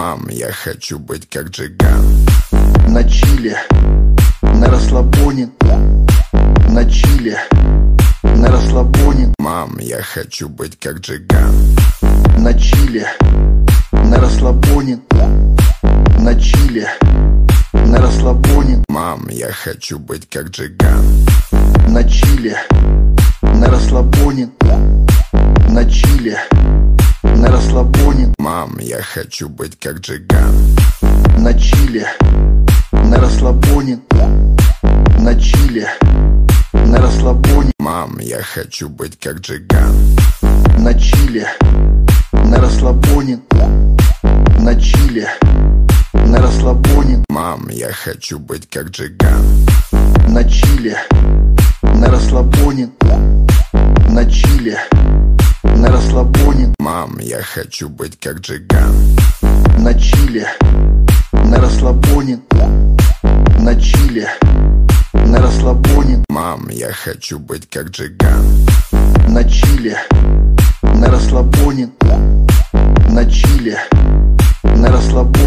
Мам, я хочу быть как Джиган. На чиле, на расслабоне На чиле, на расслабоне. Мам, я хочу быть как Джиган. На чиле, на расслабоне На чиле, на расслабоне. Мам, я хочу быть как Джиган. На чиле, на расслабоне На чиле, на расслабоне. Мам, я хочу быть как Джиган. На чиле, на расслабоне. На чиле, на расслабоне. Мам, я хочу быть как Джиган. На чиле, на расслабоне. На чиле, на расслабоне. Мам, я хочу быть как Джиган. На чиле, на расслабоне. На чиле, на расслабоне. Мам, я хочу быть как Джиган. На чиле, на расслабоне. На чиле, на расслабоне. Мам, я хочу быть как Джиган. На чиле, на расслабоне. На чиле, на расслабоне